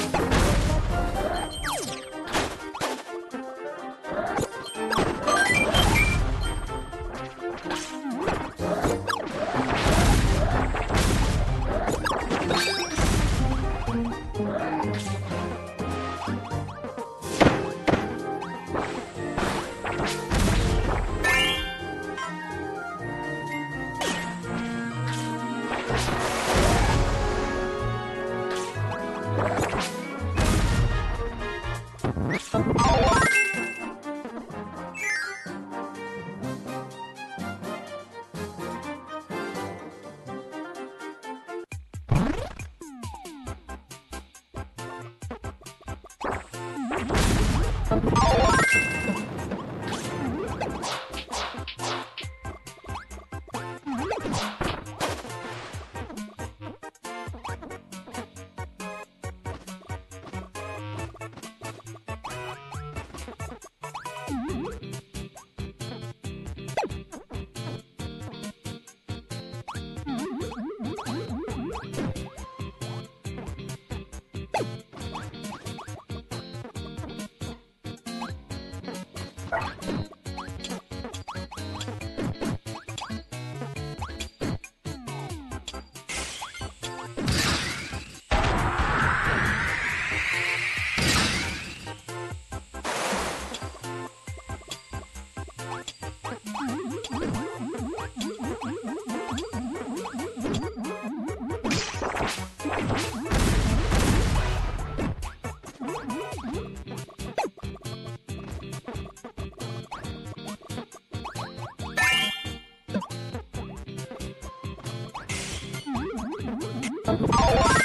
Ha ha ha! Oh! Oh,